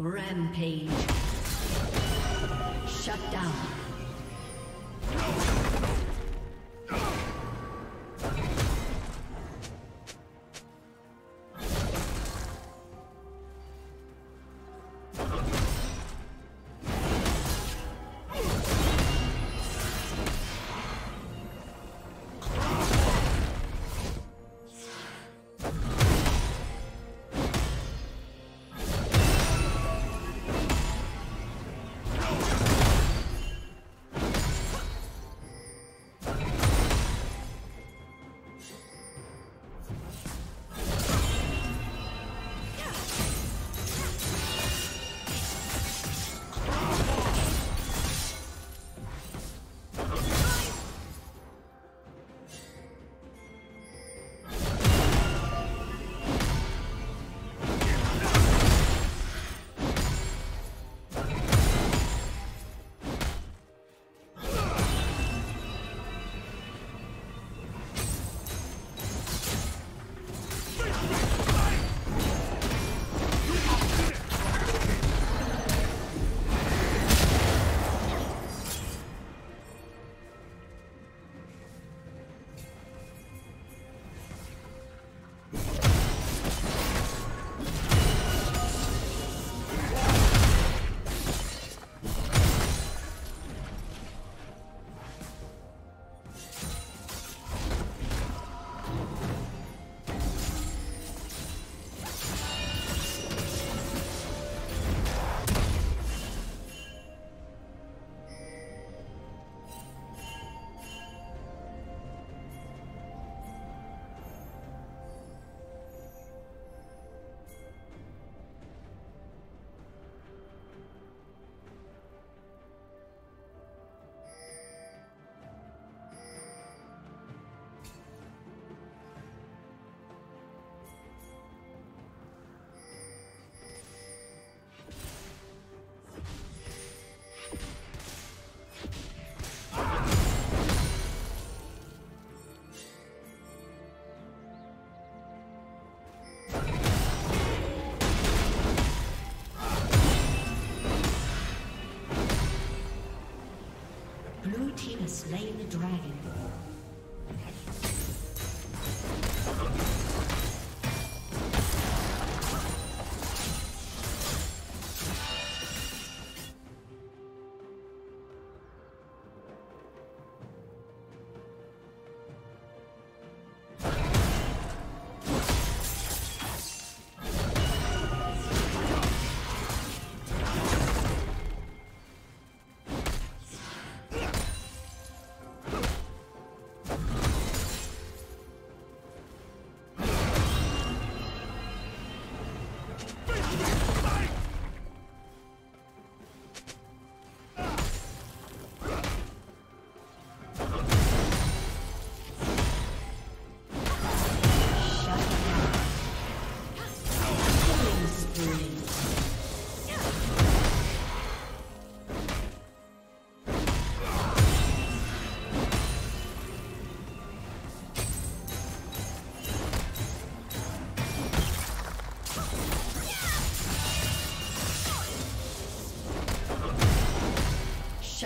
Rampage. Shut down. Slain the dragon.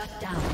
Shut down.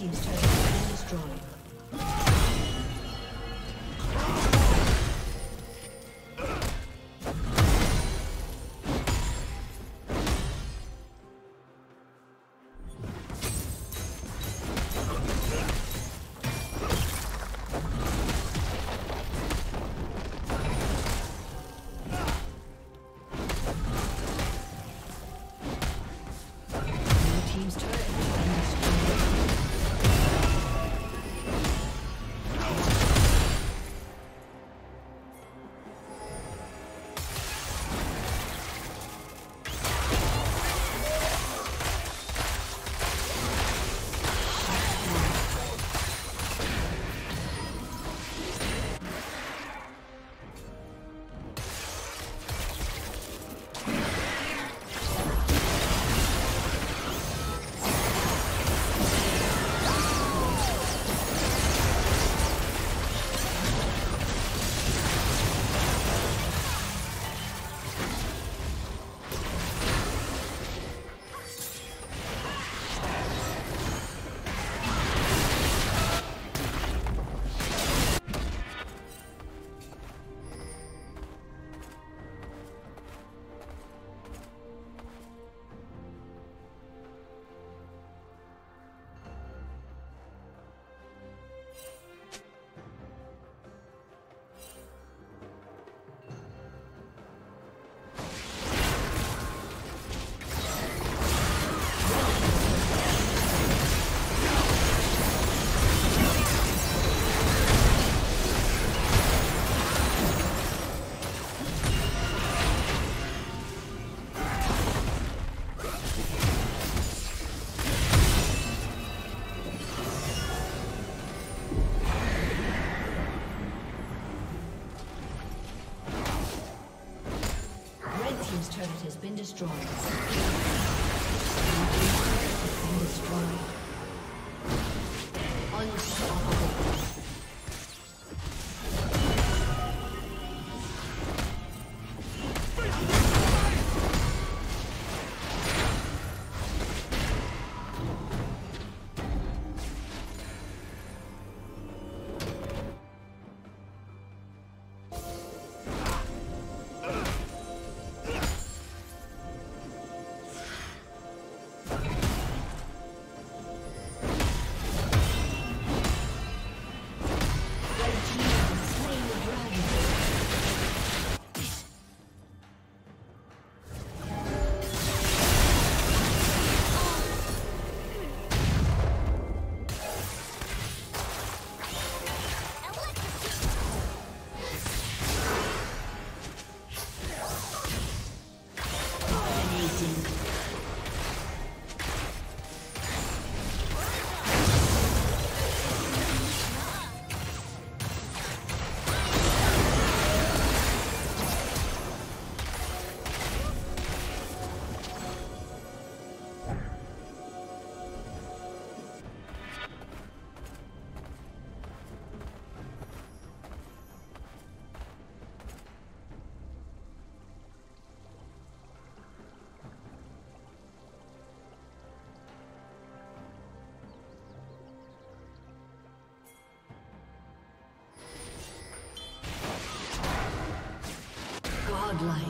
Team's destroyed. Godlike.